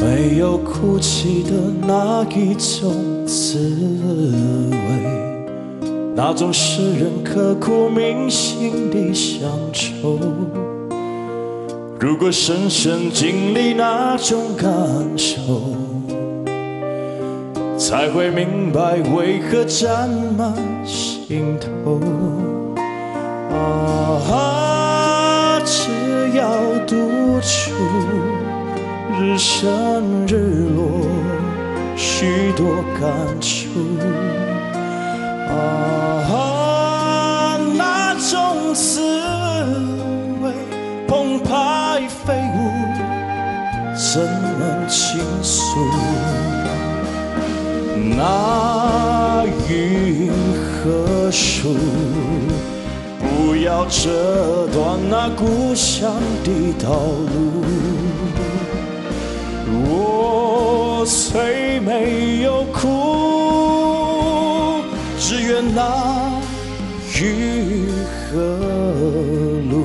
没有哭泣的那一种滋味，那种使人刻骨铭心的乡愁。如果深深经历那种感受，才会明白为何沾满心头。啊，只要独处，日升日落，许多感触。啊，那种滋味，澎湃飞舞，怎能倾诉？那云和树，不要折断那故乡的道路。我虽没有哭，只愿那雨和露。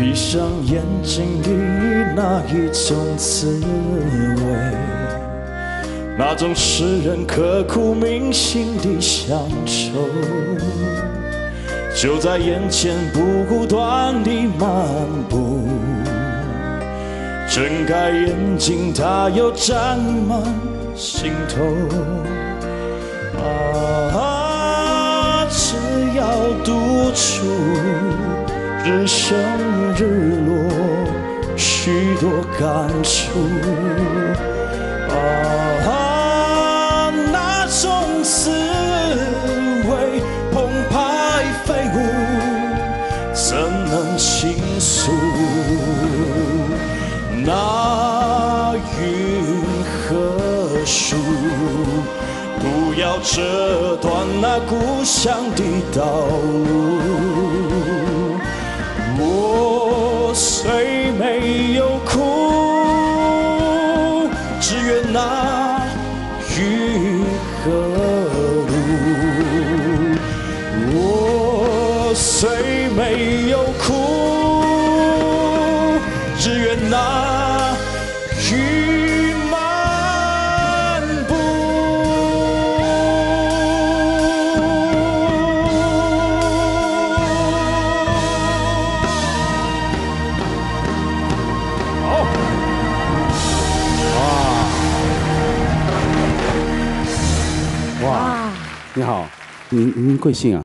闭上眼睛的那一种滋味，那种使人刻骨铭心的乡愁，就在眼前不断地漫步。睁开眼睛，它又沾满心头。啊，只要独处。日升日落，许多感触。啊，那种滋味，澎湃飞舞，怎能倾诉？那云和树，不要折断那故乡的道路。没有哭，只愿那雨漫步。好，哇哇，你好，您您贵姓啊？